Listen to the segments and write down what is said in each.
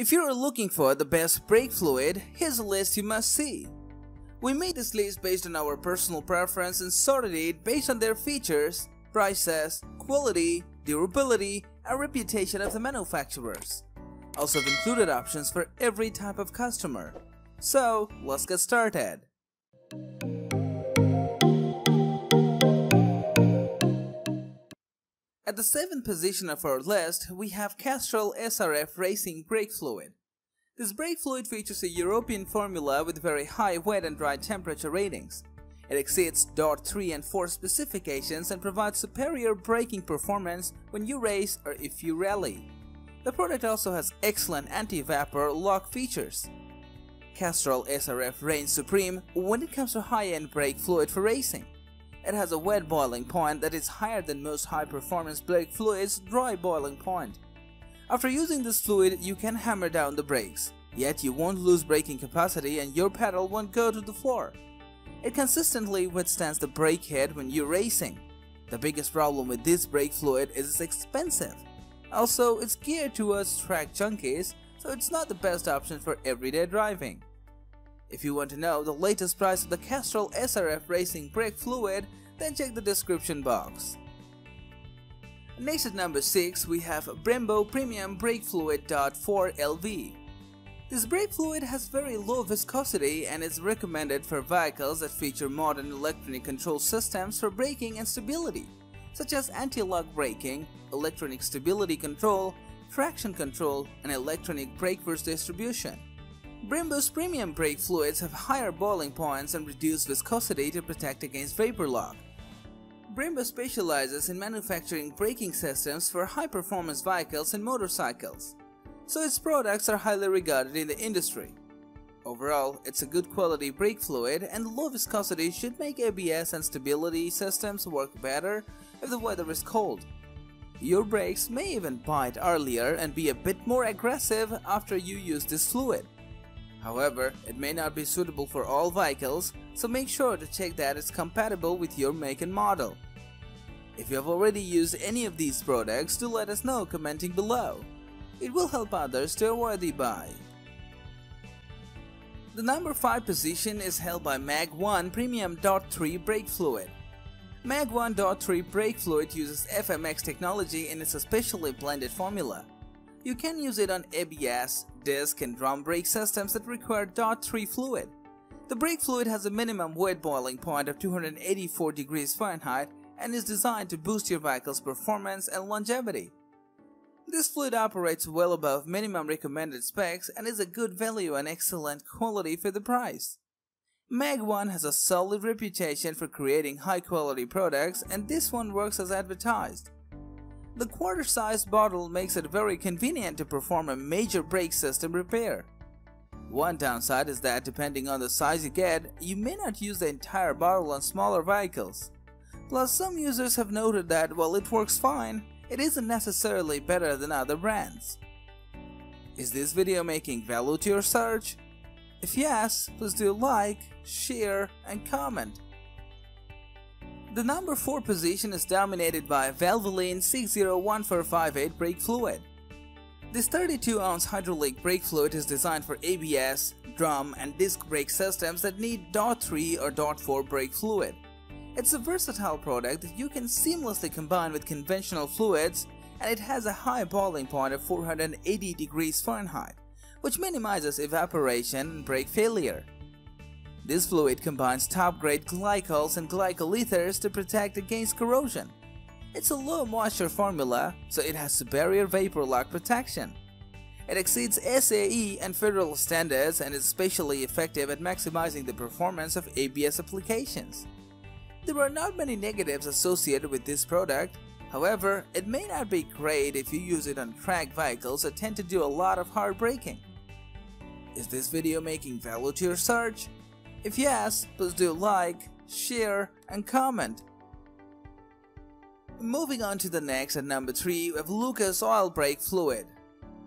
If you're looking for the best brake fluid, here's a list you must see. We made this list based on our personal preference and sorted it based on their features, prices, quality, durability, and reputation of the manufacturers. Also included options for every type of customer. So, let's get started. At the 7th position of our list, we have Castrol SRF Racing Brake Fluid. This brake fluid features a European formula with very high wet and dry temperature ratings. It exceeds DOT 3 and 4 specifications and provides superior braking performance when you race or if you rally. The product also has excellent anti-vapor lock features. Castrol SRF reigns supreme when it comes to high-end brake fluid for racing. It has a wet boiling point that is higher than most high-performance brake fluids' dry boiling point. After using this fluid, you can hammer down the brakes, yet you won't lose braking capacity and your pedal won't go to the floor. It consistently withstands the brake head when you're racing. The biggest problem with this brake fluid is it's expensive. Also, it's geared towards track junkies, so it's not the best option for everyday driving. If you want to know the latest price of the Castrol SRF Racing Brake Fluid, then check the description box. Next at number 6 we have Brembo Premium Brake Fluid DOT 4 LV. This brake fluid has very low viscosity and is recommended for vehicles that feature modern electronic control systems for braking and stability, such as anti-lock braking, electronic stability control, traction control, and electronic brake force distribution. Brembo's premium brake fluids have higher boiling points and reduced viscosity to protect against vapor lock. Brembo specializes in manufacturing braking systems for high-performance vehicles and motorcycles, so its products are highly regarded in the industry. Overall, it's a good quality brake fluid and low viscosity should make ABS and stability systems work better if the weather is cold. Your brakes may even bite earlier and be a bit more aggressive after you use this fluid. However, it may not be suitable for all vehicles, so make sure to check that it's compatible with your make and model. If you have already used any of these products, do let us know commenting below. It will help others to avoid the buy. The number 5 position is held by Mag 1 Premium DOT 3 Brake Fluid. Mag 1 DOT 3 brake fluid uses FMX technology in its specially blended formula. You can use it on ABS, disc and drum brake systems that require DOT 3 fluid. The brake fluid has a minimum wet boiling point of 284 degrees Fahrenheit and is designed to boost your vehicle's performance and longevity. This fluid operates well above minimum recommended specs and is a good value and excellent quality for the price. Mag 1 has a solid reputation for creating high quality products and this one works as advertised. The quarter-sized bottle makes it very convenient to perform a major brake system repair. One downside is that depending on the size you get, you may not use the entire bottle on smaller vehicles. Plus, some users have noted that while it works fine, it isn't necessarily better than other brands. Is this video making value to your search? If yes, please do like, share, and comment. The number 4 position is dominated by Valvoline 601458 brake fluid. This 32 ounce hydraulic brake fluid is designed for ABS, drum, and disc brake systems that need DOT 3 or DOT 4 brake fluid. It's a versatile product that you can seamlessly combine with conventional fluids and it has a high boiling point of 480 degrees Fahrenheit, which minimizes evaporation and brake failure. This fluid combines top-grade glycols and glycol ethers to protect against corrosion. It's a low moisture formula, so it has superior vapor lock protection. It exceeds SAE and federal standards and is especially effective at maximizing the performance of ABS applications. There are not many negatives associated with this product, however, it may not be great if you use it on track vehicles that tend to do a lot of hard braking. Is this video making value to your search? If yes, please do like, share and comment. Moving on to the next at number 3 we have Lucas Oil Brake Fluid.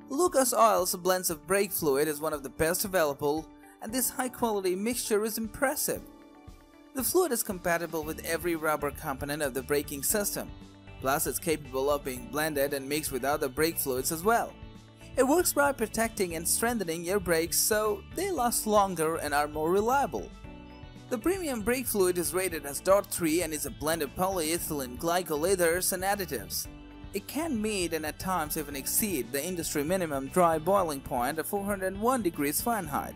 Lucas Oil's blends of brake fluid is one of the best available and this high quality mixture is impressive. The fluid is compatible with every rubber component of the braking system, plus it's capable of being blended and mixed with other brake fluids as well. It works by protecting and strengthening your brakes so they last longer and are more reliable. The premium brake fluid is rated as DOT3 and is a blend of polyethylene glycol ethers and additives. It can meet and at times even exceed the industry minimum dry boiling point of 401 degrees Fahrenheit.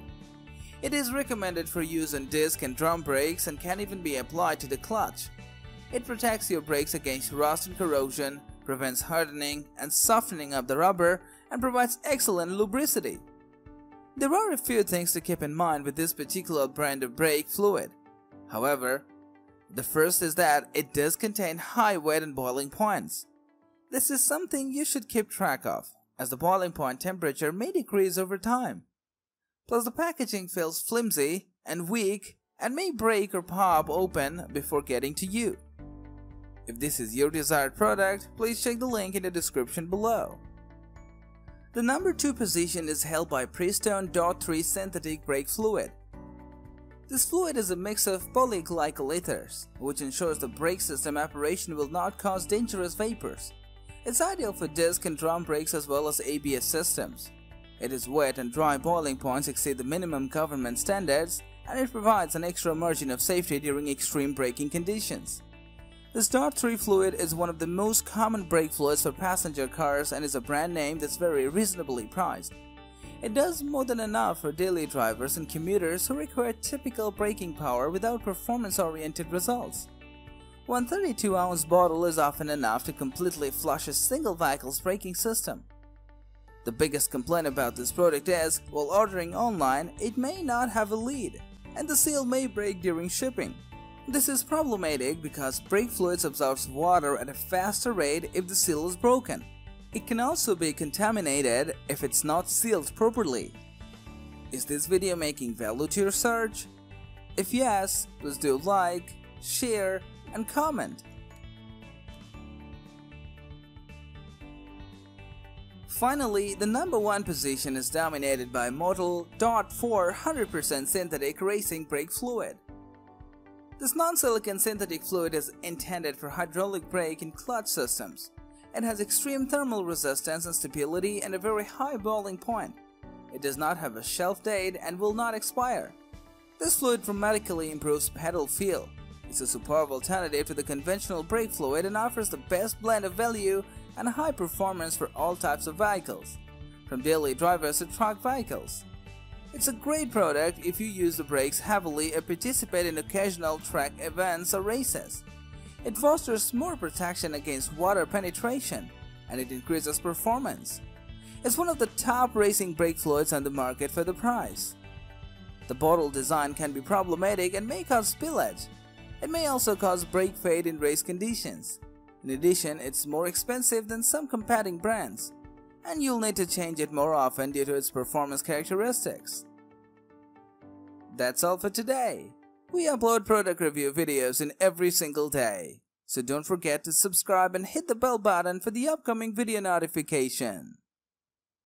It is recommended for use on disc and drum brakes and can even be applied to the clutch. It protects your brakes against rust and corrosion, prevents hardening and softening of the rubber, and provides excellent lubricity. There are a few things to keep in mind with this particular brand of brake fluid. However, the first is that it does contain high wet and boiling points. This is something you should keep track of, as the boiling point temperature may decrease over time. Plus the packaging feels flimsy and weak and may break or pop open before getting to you. If this is your desired product, please check the link in the description below. The number 2 position is held by Prestone DOT 3 synthetic brake fluid. This fluid is a mix of polyglycol ethers, which ensures the brake system operation will not cause dangerous vapors. It's ideal for disc and drum brakes as well as ABS systems. It is wet and dry boiling points exceed the minimum government standards and it provides an extra margin of safety during extreme braking conditions. This DOT 3 fluid is one of the most common brake fluids for passenger cars and is a brand name that's very reasonably priced. It does more than enough for daily drivers and commuters who require typical braking power without performance-oriented results. One 32-ounce bottle is often enough to completely flush a single vehicle's braking system. The biggest complaint about this product is, while ordering online, it may not have a lead, and the seal may break during shipping. This is problematic because brake fluids absorbs water at a faster rate if the seal is broken. It can also be contaminated if it's not sealed properly. Is this video making value to your search? If yes, please do like, share and comment. Finally, the number one position is dominated by Motul DOT 4 100% synthetic racing brake fluid. This non-silicon synthetic fluid is intended for hydraulic brake and clutch systems. It has extreme thermal resistance and stability and a very high boiling point. It does not have a shelf date and will not expire. This fluid dramatically improves pedal feel. It's a superb alternative to the conventional brake fluid and offers the best blend of value and high performance for all types of vehicles, from daily drivers to truck vehicles. It's a great product if you use the brakes heavily or participate in occasional track events or races. It fosters more protection against water penetration and it increases performance. It's one of the top racing brake fluids on the market for the price. The bottle design can be problematic and may cause spillage. It may also cause brake fade in race conditions. In addition, it's more expensive than some competing brands and you'll need to change it more often due to its performance characteristics. That's all for today. We upload product review videos in every single day, so don't forget to subscribe and hit the bell button for the upcoming video notification.